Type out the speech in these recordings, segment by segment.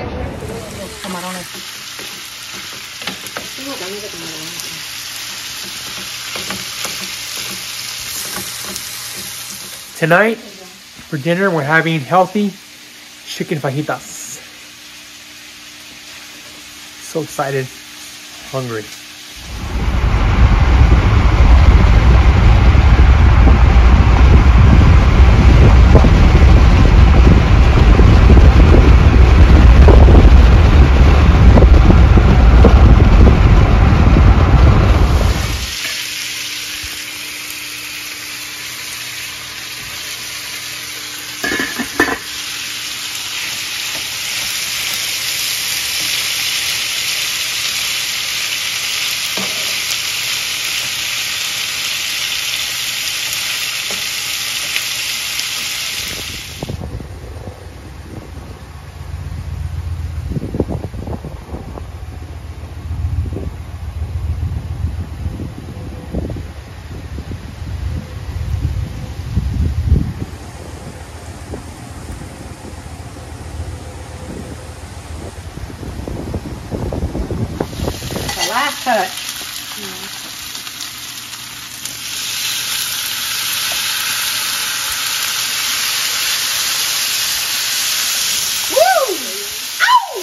For the picture. Camarones. Tonight, for dinner, we're having healthy chicken fajitas. So excited, hungry. The last touch. Woo! Ow!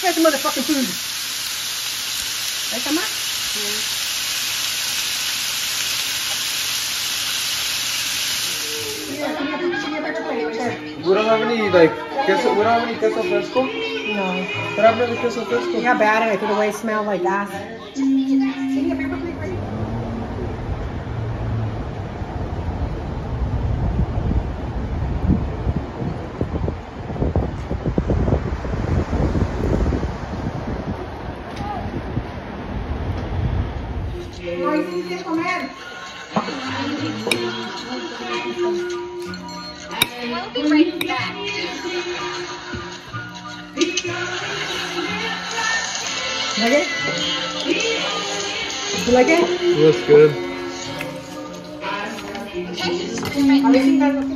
Where's the motherfucking food? Está más. Yeah, We don't have any, like, queso, we don't have any queso fresco? No. What happened to the queso fresco? Yeah, bad and I threw it away. It smelled like gas. Give me a paper plate right. Ay, sí, ¿quieres comer? We'll be right back. Like it? You like it? Looks good. A ver si está-